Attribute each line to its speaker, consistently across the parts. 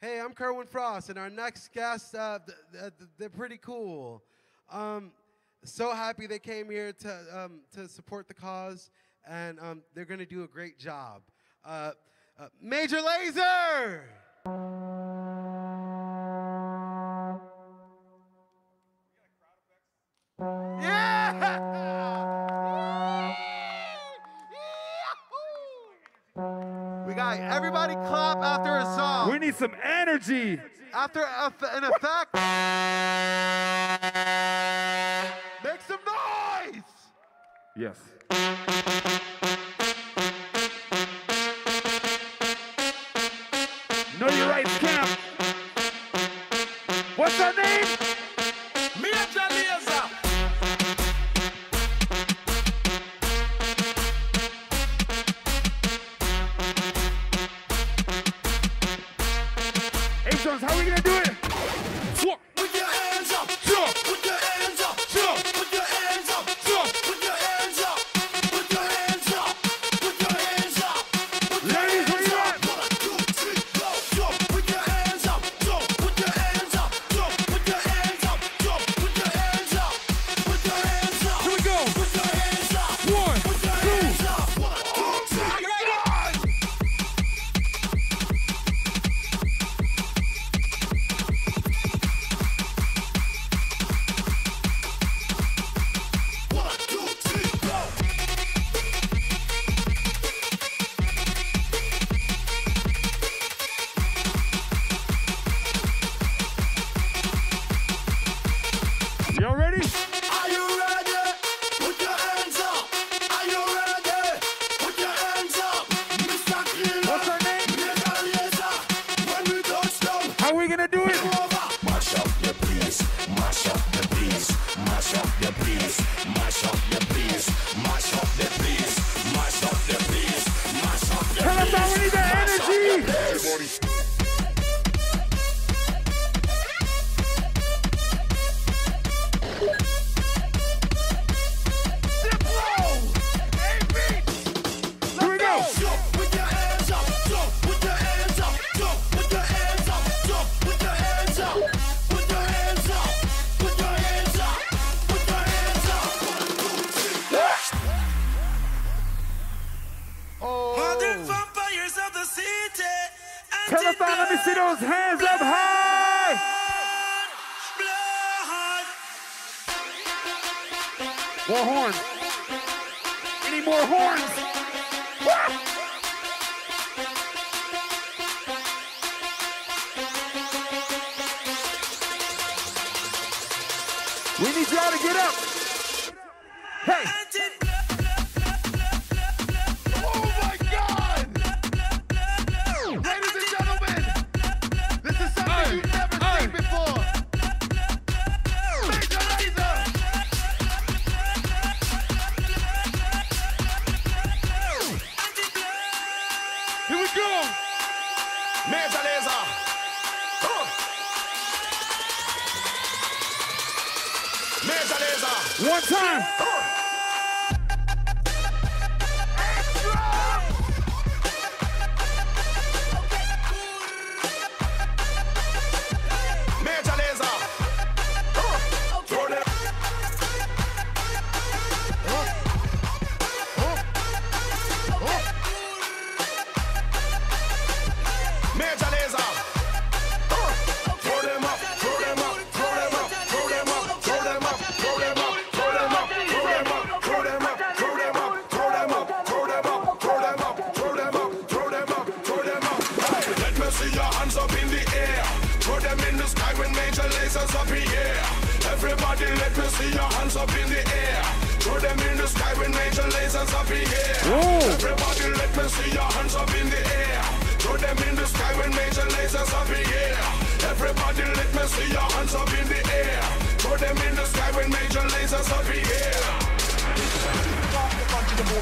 Speaker 1: Hey, I'm Kerwin Frost, and our next guest, uh, they're pretty cool. Um, so happy they came here to, um, to support the cause, and um, they're going to do a great job. Uh, uh, Major
Speaker 2: Lazer! some energy.
Speaker 1: After an effect, make some noise.
Speaker 2: Yes. questions. How are we gonna do
Speaker 3: Peace. hands up
Speaker 2: high. More horns. Any more horns? we need y'all to get up.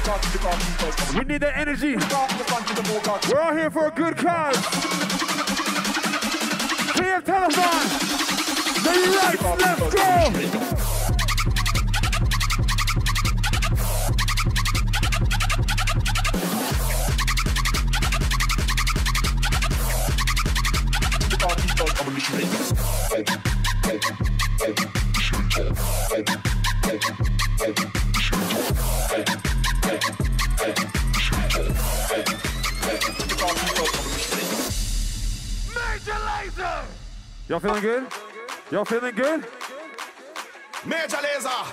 Speaker 2: We need the energy. We're all here for a good cause. Clear telephone. The right, let's go.
Speaker 3: Y'all feeling good? Y'all feeling good?
Speaker 2: Major Lazer.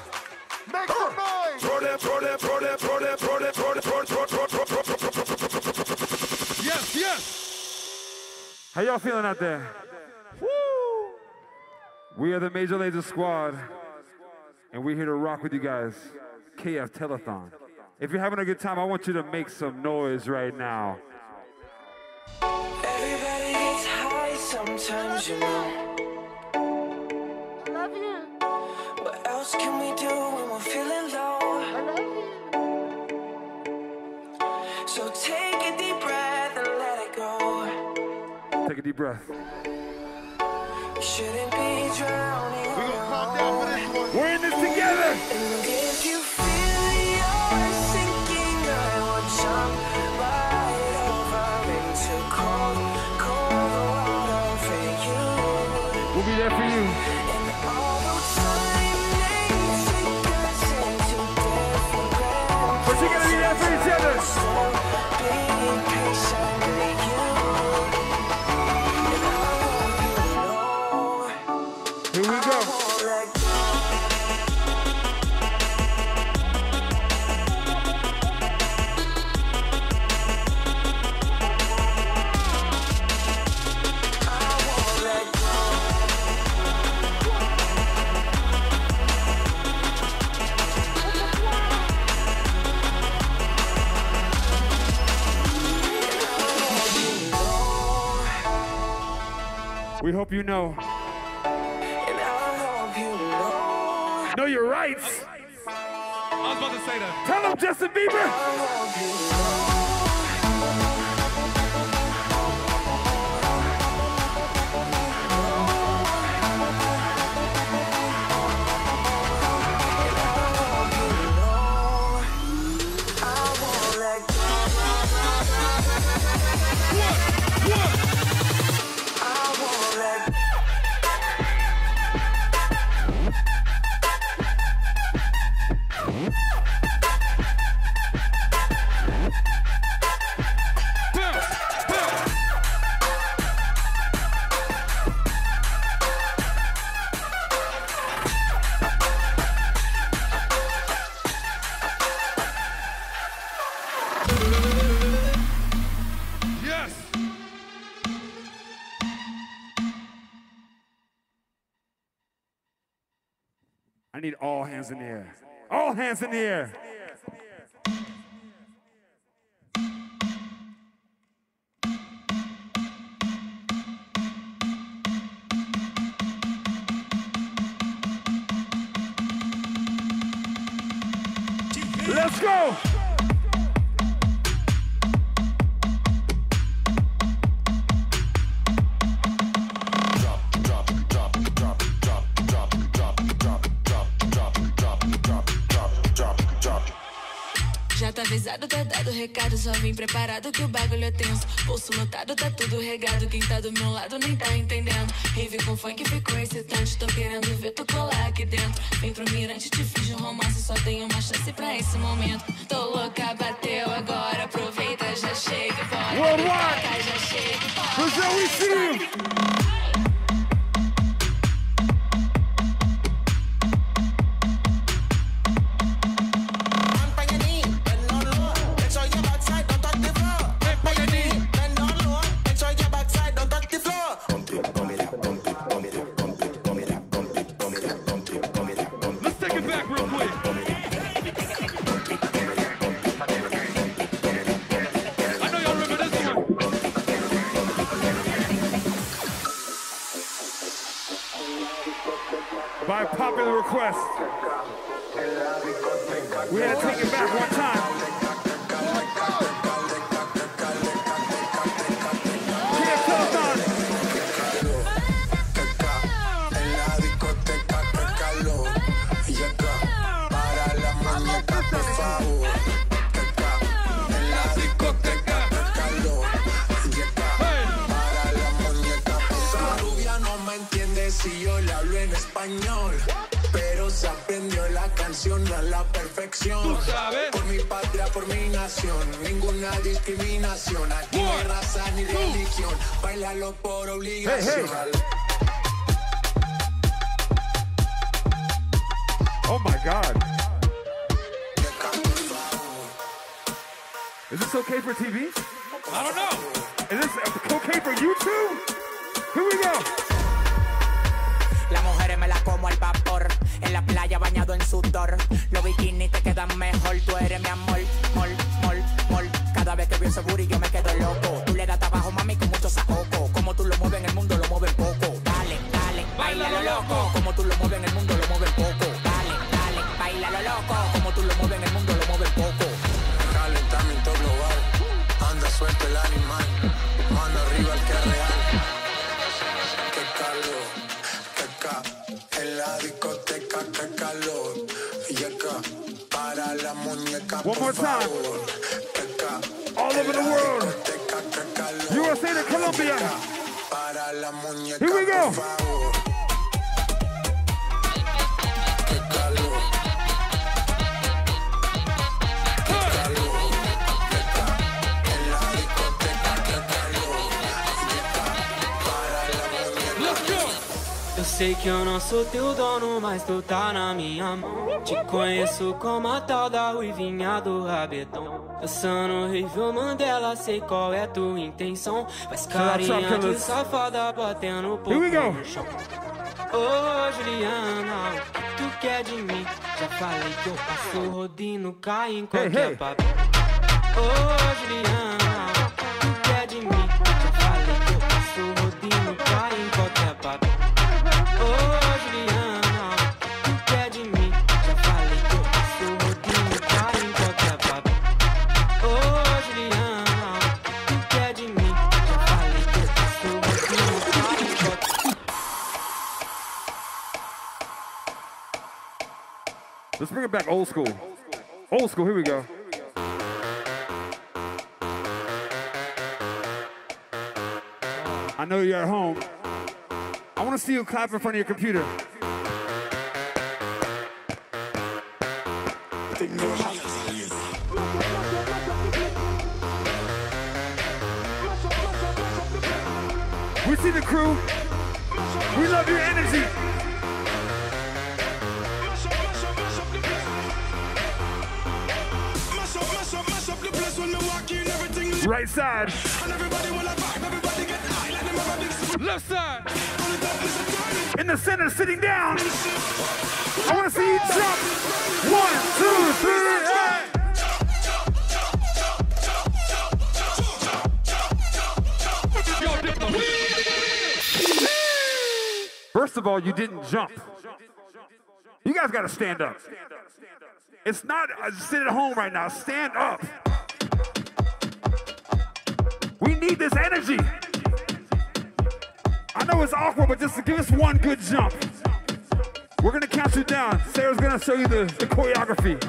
Speaker 2: Make some noise. Throw them, throw them, throw them, throw them, throw them, throw them, throw them, throw them, throw them, throw them, throw them, throw them, throw them.
Speaker 4: Yes, yes.
Speaker 3: How y'all feeling out there? Woo! We are the Major Lazer Squad, and we're here to rock with you guys. KF Telethon. If you're having a good time, I want you to make some noise right now.
Speaker 5: Sometimes, you know.
Speaker 6: love you.
Speaker 5: What else can we do when we're feeling low?
Speaker 6: I love you.
Speaker 5: So take a deep breath and let it go.
Speaker 3: Take a deep breath.
Speaker 5: You shouldn't be drowning.
Speaker 1: We're gonna calm down for this one.
Speaker 3: We're in this together. There for you. Justin Bieber. Hands in the air. All hands in the air. Let's go.
Speaker 7: Avisado, tá dado recado, só vim preparado que o bagulho é tenso. Bolso lotado, tá tudo regado. Quem tá do meu lado nem tá entendendo. Rave com funk ficou excitante, tô querendo ver tu colar aqui dentro. Vem pro mirante, te fiz um romance, só tenho uma chance pra esse momento. Tô louca, bateu agora, aproveita, já chega e bora.
Speaker 3: Worldwide.
Speaker 7: Já chega e bora.
Speaker 3: Brazil, we see request. We had to take it back one time.
Speaker 8: Ninguna discriminación. Aquí no hay
Speaker 4: One,
Speaker 8: raza ni
Speaker 4: two.
Speaker 8: religión. Bailalo por obligación.
Speaker 5: Oh my God. Is this okay for TV?
Speaker 4: I don't know.
Speaker 5: Is this okay for YouTube? Here we go.
Speaker 9: Las mujeres me las como al vapor. La playa bañado en sudor. Los bikinis te quedan mejor. Tú eres mi amor, mol, mol, mol. Cada vez que veo ese booty yo me quedo loco. Tú le das trabajo, mami, con mucho saoco.
Speaker 5: One more time. All over the world. USA to Colombia. Here we go.
Speaker 10: Sei que eu não sou teu dono, mas tu tá na minha mão. Te conheço como a tal da ruivinha do rabetão. Dançando horrível Mandela, sei qual é tua intenção. Faz carinha de safada batendo
Speaker 5: go.
Speaker 10: no chão. Ô Juliana, o que tu quer de mim? Já falei que eu passo rodinho, cai em qualquer
Speaker 5: hey.
Speaker 10: papo. Ô Juliana,
Speaker 5: back old school. Old school, here we go. I know you're at home. I want to see you clap in front of your computer. We see the crew. We love your energy.
Speaker 11: Big split.
Speaker 4: Left side.
Speaker 11: On the top, Mr. Burn it.
Speaker 5: In the center, sitting down. I want to see you jump. One, two, three, hey.
Speaker 4: Yo, dip the
Speaker 5: First of all, you didn't jump. You guys got to stand up. It's not uh, sit at home right now. Stand up. We need this energy. I know it's awkward, but just give us one good jump. We're gonna count you down. Sarah's gonna show you the, the choreography.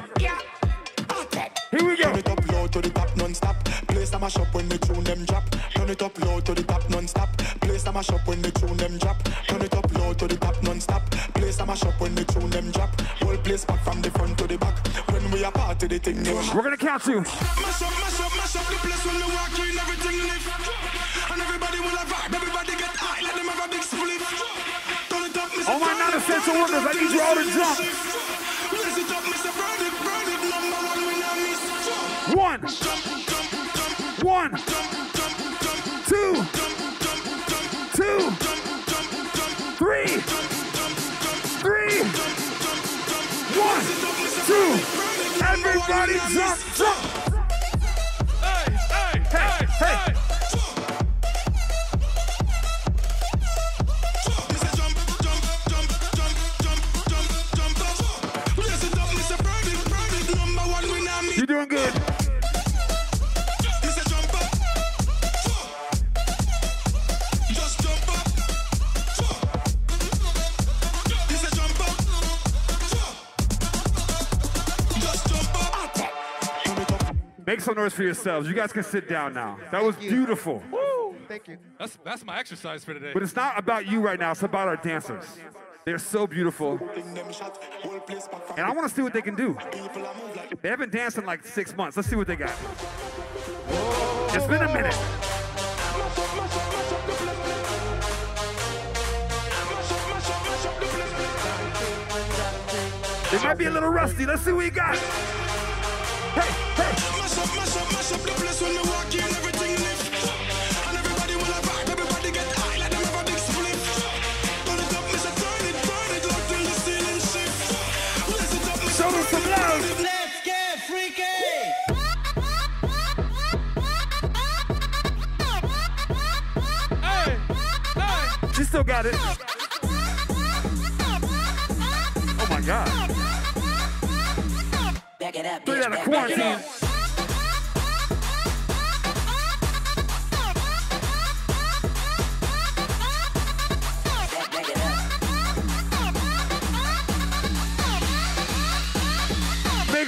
Speaker 5: Here we go.
Speaker 8: Turn it up low to the top non-stop. Place a mash up when the tune them drop. Turn it up low to the top non-stop. Place a mash up when the tune them drop. Turn it up low to the top non-stop. Place a mash up when the tune them drop. Whole place back from the front to the back. When we are part of the thing,
Speaker 5: We're gonna count you.
Speaker 11: Mash up, mash up, mash up the place when me walk in, everything lit. And everybody wanna vibe, everybody get high, like them have a big split. Turn it up, Mr.
Speaker 5: All my non-essential workers, I need you all to jump. Everybody jump, jump.
Speaker 4: Hey, hey, hey, hey.
Speaker 5: Make some noise for yourselves. You guys can sit down now. That was beautiful.
Speaker 12: Thank you.
Speaker 4: That's that's my exercise for today.
Speaker 5: But it's not about you right now. It's about our dancers. They're so beautiful. And I want to see what they can do. They haven't danced in like six months. Let's see what they got. It's been a minute. They might be a little rusty. Let's see what you got. Hey, She still got it. Oh my God.
Speaker 13: Back it up,
Speaker 5: Straight
Speaker 13: bitch,
Speaker 5: out of
Speaker 13: back, back it
Speaker 5: quarantine.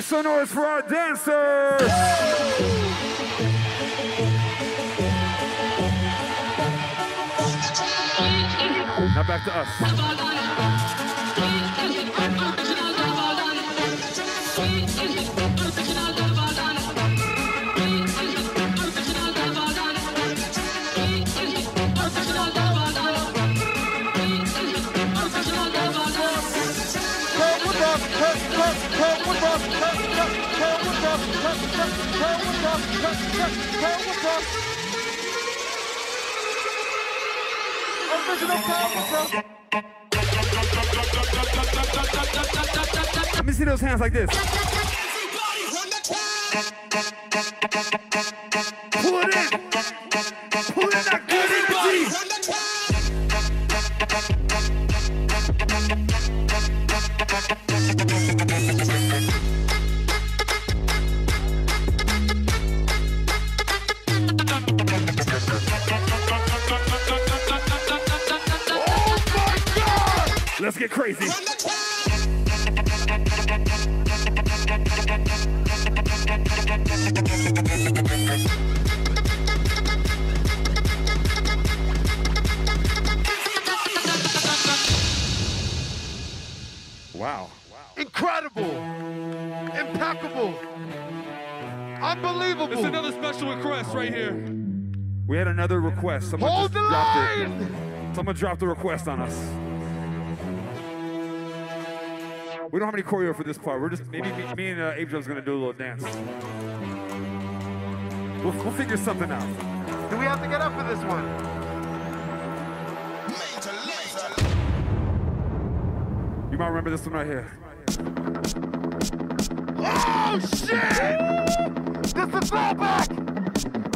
Speaker 5: Some noise for our dancers. Now back to us. Let me see those hands like this. Pull it in. Pull in that good energy. Let's get crazy. Wow.
Speaker 1: Incredible. Impeccable. Unbelievable.
Speaker 4: It's another special request right here.
Speaker 5: We had another request. Someone
Speaker 1: Hold
Speaker 5: just
Speaker 1: the
Speaker 5: dropped
Speaker 1: line.
Speaker 5: it. Someone dropped a request on us. We don't have any choreo for this part. We're just maybe me, me and uh, Abe Joe's gonna do a little dance. We'll, we'll figure something out.
Speaker 1: Do we have to get up for this one?
Speaker 5: You might remember this one right here.
Speaker 1: Oh shit! This is throwback.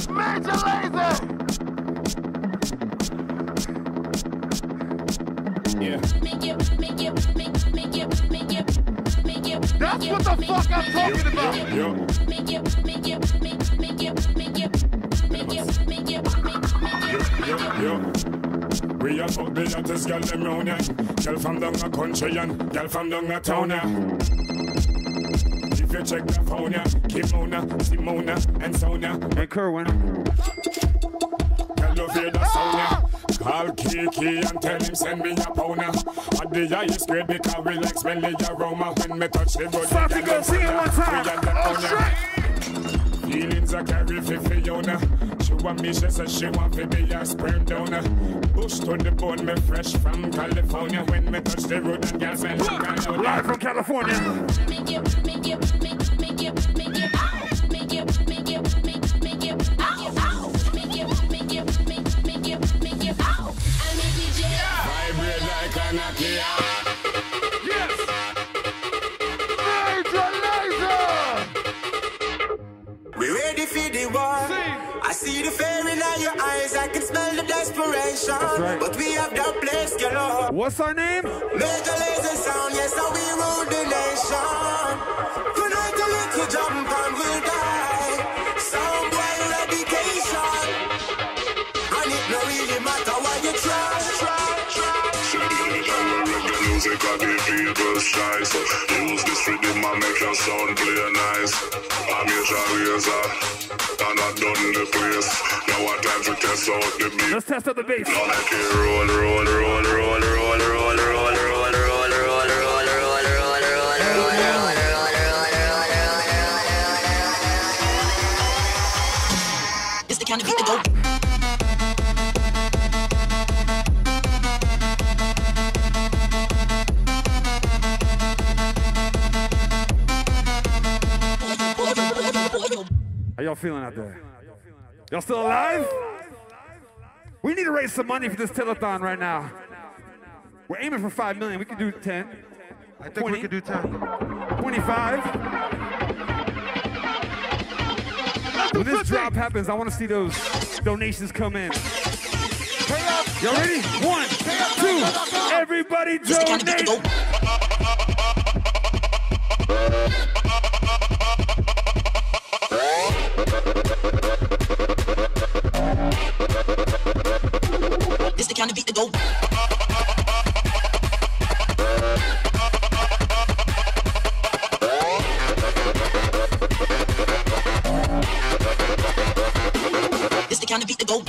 Speaker 1: Major Lazer. That's what the fuck I'm talking about.
Speaker 11: We are fuck the hottest girl them round ya. Girl from down a country and girl from down a town ya. If you check the phone ya, Kimona, Simona, and Sonia.
Speaker 5: And Kerwin.
Speaker 11: Tell you hear the sound ya. Ah! Call Kiki and tell him send me a pound ya. At the highest grade because we like smelly aroma when me touch the road.
Speaker 5: Something go sing it one time.
Speaker 11: We and the
Speaker 1: Oh
Speaker 11: pound ya.
Speaker 1: shit!
Speaker 11: Feelings I carry for Fiona. She want me, she says she want to be a sperm donor. Bush to the bone, me fresh from California. When me touch the road and gas and
Speaker 5: Live from California. Right.
Speaker 14: But we have that place galore.
Speaker 5: What's our name?
Speaker 14: Major Lazer sound, yes, and we rule the nation. Tonight a little jump and we'll die. Sound try.
Speaker 11: Music a. Use this rhythm and make your sound play nice. I'm your laser, and I done the place. Now what time to test out the beat.
Speaker 5: Let's test out the bass.
Speaker 11: Now make it roll, roll, roll, roll,
Speaker 5: y'all feeling out there? Y'all still alive? We need to raise some money for this telethon right now. We're aiming for 5 million. We can do 10.
Speaker 1: I think we could do 10.
Speaker 5: 25. When this drop happens, I want to see those donations come in. Y'all ready? One, two, everybody donate.
Speaker 15: It's the beat to go. It's the kind of beat to go.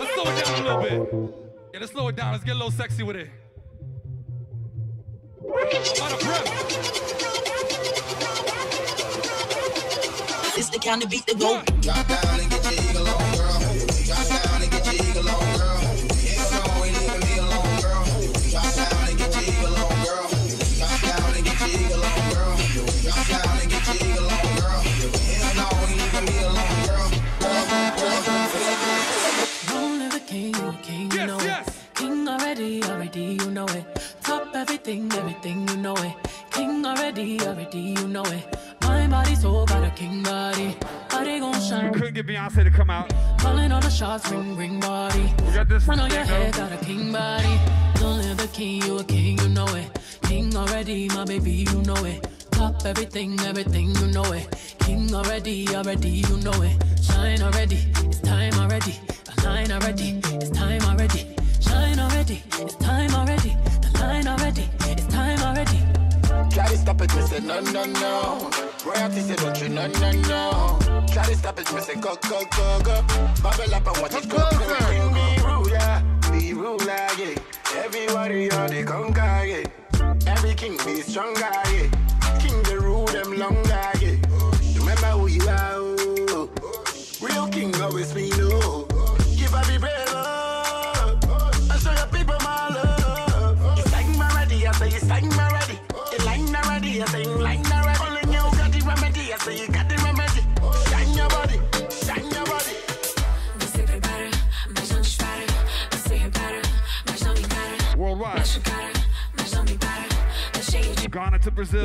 Speaker 4: Let's slow it down a little bit. Yeah, let's slow it down. Let's get a little sexy with it. Out of breath.
Speaker 15: It's the kind of beat to go.
Speaker 8: Drop down and get your eagle on,
Speaker 16: everything, everything, you know it. King already, already, you know it. My body, soul, got a king body. Body gon' shine.
Speaker 5: Couldn't get Beyonce to come out.
Speaker 16: Calling all the shots, ring, ring body.
Speaker 5: We got this
Speaker 16: Run on your head, got a king body. Don't live the king, you a king, you know it. King already, my baby, you know it. Top everything, everything, you know it. King already, already, you know it. Shine already, it's time already. Line already, it's time already. Shine already, it's time already. The already, it's time already.
Speaker 8: Try to stop it, me say no, no, no. Royalty say don't you, no, no, no. Try to stop it, me say go, go, go, go. Bubble up and watch it go. King be ruler, be ruler, yeah. Everybody on the conquer, yeah. Every king be stronger, yeah. King the rule them longer, yeah. Remember who you are, oh. Real king always be
Speaker 7: de
Speaker 5: Ghana to Brazil.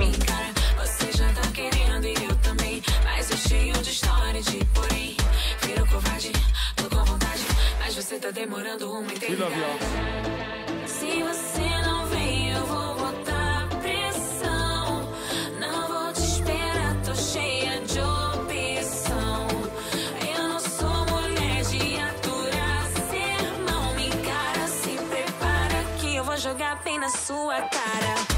Speaker 7: Você já tá querendo e eu também. Mas eu cheio de história de porém. Virou covarde, tô com vontade. Mas você tá demorando uma eternidade. Se você não vem, eu vou na sua cara.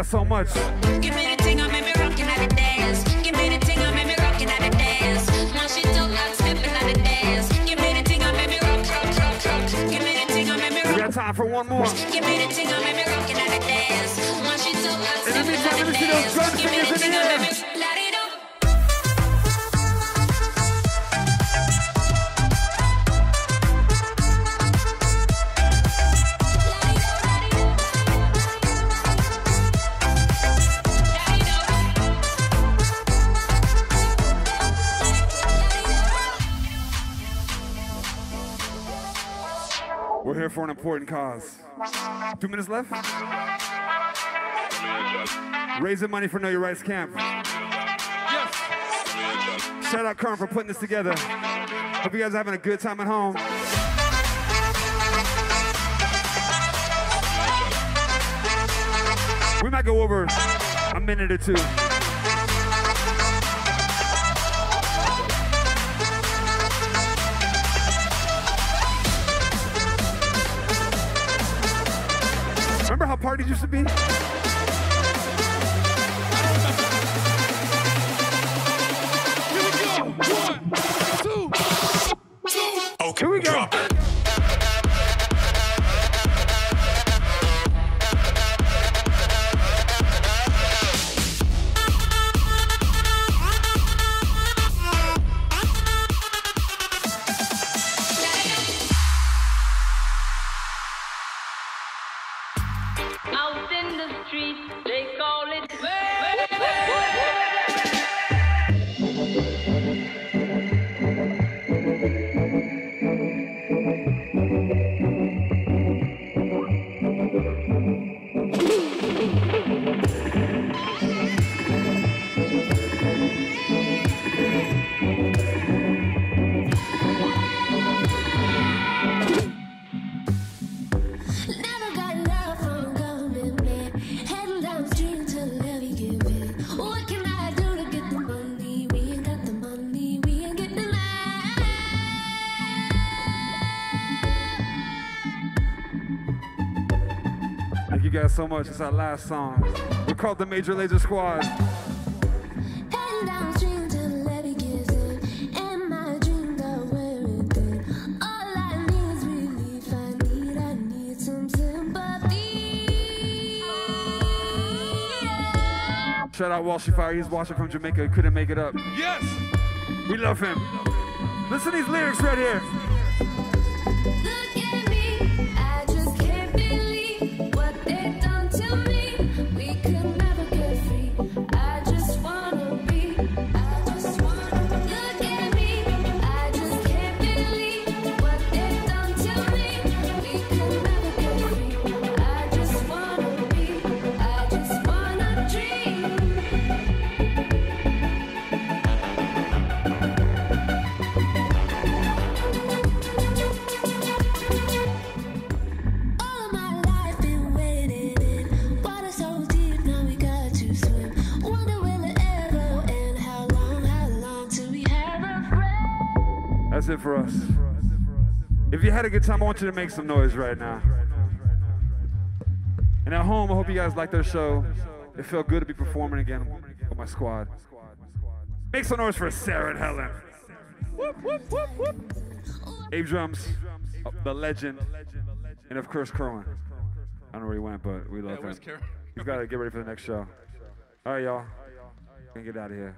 Speaker 17: You
Speaker 7: so
Speaker 5: much.
Speaker 7: Give me the thing, I make me rockin' at the dance. Give me the thing, I make me rockin' at the dance. Man, she don't like stepping at the dance. Give me the thing, I make me rock, rock, rock, rock. Give me the thing, I make me
Speaker 5: We got time for one more.
Speaker 7: Give me the thing, I make me rockin' at the dance. Man, she don't like
Speaker 5: In the
Speaker 7: at the
Speaker 5: let me see those
Speaker 7: dance. Give me the
Speaker 5: fingers in
Speaker 7: thing,
Speaker 5: the
Speaker 7: I
Speaker 5: air.
Speaker 7: make me
Speaker 5: for an important cause. Two minutes left. Raising money for Know Your Rights Camp. Yes. Shout out Kern for putting this together. Hope you guys are having a good time at home. We might go over a minute or two. How you guys so much. It's our last song. We're called the Major Lazer Squad.
Speaker 17: Heading down the street until the levy gives in. And my dreams are wearing thin. All I need is relief. I need, I need some sympathy.
Speaker 5: Shout out Walshy Fire. He's watching from Jamaica. He couldn't make it up.
Speaker 4: Yes.
Speaker 5: We love him. Listen to these lyrics right here.
Speaker 17: It
Speaker 5: for us. If you had a good time, I want you to make some noise right now. And at home, I hope you guys liked our show. It felt good to be performing again with my squad. Make some noise for Sarah and Helen. Ape Drums, uh, the legend, and of course Kerwin. I don't know where he went, but we love him. He's got to get ready for the next show. All right, y'all. Gonna get out of here.